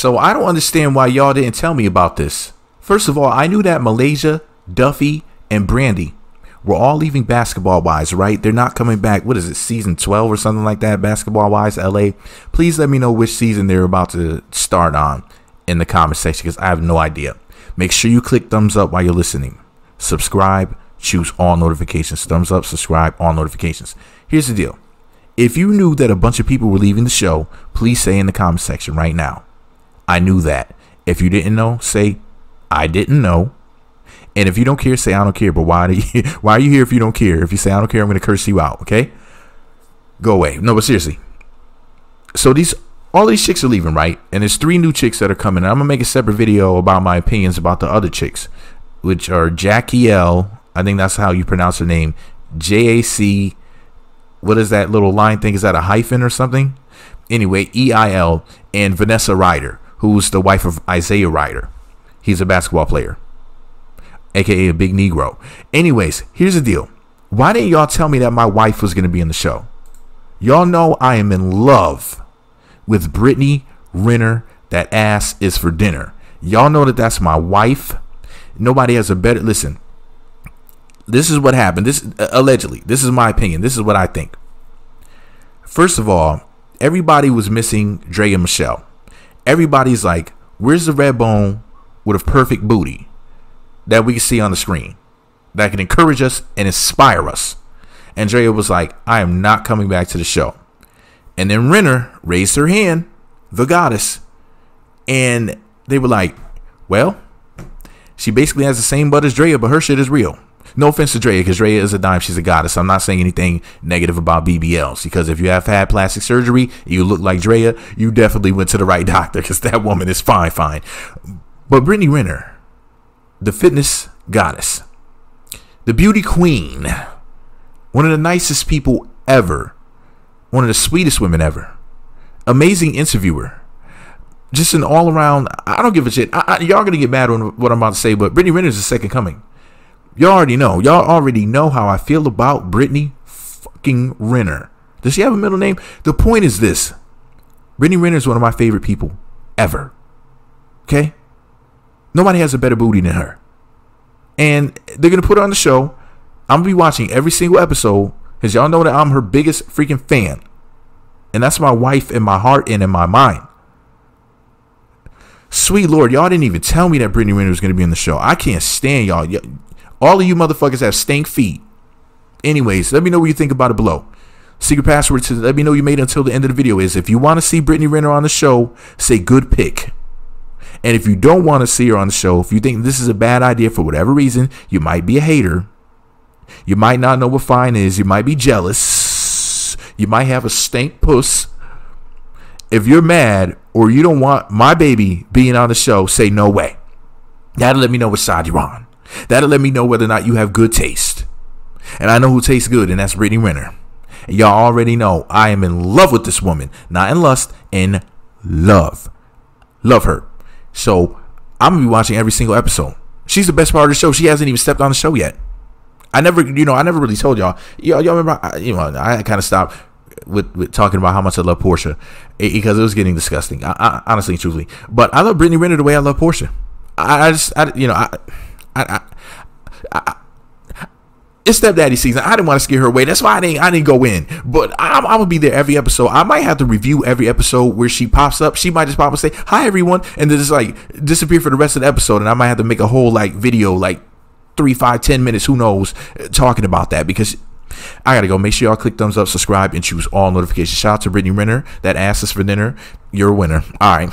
So I don't understand why y'all didn't tell me about this. First of all, I knew that Malaysia, Duffy, and Brandy were all leaving Basketball Wives, right? They're not coming back. What is it, season 12 or something like that, Basketball Wives, LA? Please let me know which season they're about to start on in the comment section because I have no idea. Make sure you click thumbs up while you're listening. Subscribe, choose all notifications. Thumbs up, subscribe, all notifications. Here's the deal. If you knew that a bunch of people were leaving the show, please say in the comment section right now. I knew that. If you didn't know, say I didn't know. And if you don't care, say I don't care. But why do you why are you here if you don't care? If you say I don't care, I'm gonna curse you out, okay? Go away. No, but seriously. So these all these chicks are leaving, right? And there's three new chicks that are coming. I'm gonna make a separate video about my opinions about the other chicks, which are Jackie L. I think that's how you pronounce her name. J A C. What is that little line thing? Is that a hyphen or something? Anyway, E I L and Vanessa Rider, who's the wife of Isaiah Rider. He's a basketball player, aka a big Negro. Anyways, here's the deal. Why didn't y'all tell me that my wife was gonna be in the show? Y'all know I am in love with Brittany Renner. That ass is for dinner. Y'all know that that's my wife. Nobody has a better listen. This is what happened. This uh, allegedly. This is my opinion. This is what I think. First of all, everybody was missing Draya Michele. Everybody's like, "Where's the red bone with a perfect booty that we can see on the screen that can encourage us and inspire us?" Andrea was like, "I am not coming back to the show." And then Renner raised her hand, the goddess, and they were like, "Well, she basically has the same butt as Draya, but her shit is real." No offense to Draya, because Draya is a dime. She's a goddess. I'm not saying anything negative about BBLs, because if you have had plastic surgery, you look like Draya, you definitely went to the right doctor, because that woman is fine, fine. But Brittany Renner, the fitness goddess, the beauty queen, one of the nicest people ever, one of the sweetest women ever, amazing interviewer, just an all around. I don't give a shit. I, I, y'all are gonna get mad on what I'm about to say, but Brittany Renner is the second coming. Y'all already know. Y'all already know how I feel about Brittany fucking Renner. Does she have a middle name? The point is this Brittany Renner is one of my favorite people ever. Okay? Nobody has a better booty than her. And they're going to put her on the show. I'm going to be watching every single episode because y'all know that I'm her biggest freaking fan. And that's my wife in my heart and in my mind. Sweet Lord, y'all didn't even tell me that Brittany Renner was going to be in the show. I can't stand y'all. All of you motherfuckers have stank feet. Anyways, let me know what you think about it below. Secret password to let me know you made it until the end of the video is if you want to see Brittany Renner on the show, say good pick. And if you don't want to see her on the show, if you think this is a bad idea for whatever reason, you might be a hater. You might not know what fine is. You might be jealous. You might have a stank puss. If you're mad or you don't want my baby being on the show, say no way. That'll let me know which side you're on. That'll let me know whether or not you have good taste. And I know who tastes good, and that's Brittany Renner. And y'all already know I am in love with this woman. Not in lust, in love. Love her. So I'm gonna be watching every single episode. She's the best part of the show. She hasn't even stepped on the show yet. I never, you know, I never really told y'all. Y'all, y'all remember? I, you know, I kind of stopped with, with talking about how much I love Portia because it was getting disgusting. I, I, honestly, truthfully, but I love Brittany Renner the way I love Portia. I, I just, I, you know, I, I, I, it's stepdaddy season. I didn't want to scare her away. That's why I didn't. I didn't go in. But I'm, I'm, gonna be there every episode. I might have to review every episode where she pops up. She might just pop up and say hi everyone, and then just like disappear for the rest of the episode. And I might have to make a whole like video, like three, five, ten minutes, who knows, talking about that because. I gotta go. Make sure y'all click thumbs up, subscribe, and choose all notifications. Shout out to Brittany Renner. That ass us for dinner. You're a winner. All right.